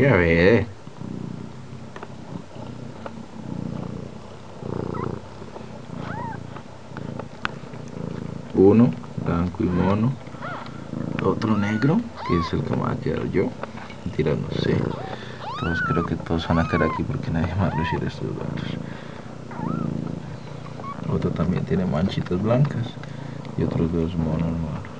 A ver. Uno, blanco y mono. Otro negro, que es el que me va a quedar yo. Mentira, no sé. Todos creo que todos van a quedar aquí porque nadie más lucir estos gatos. Otro también tiene manchitas blancas. Y otros dos monos monos.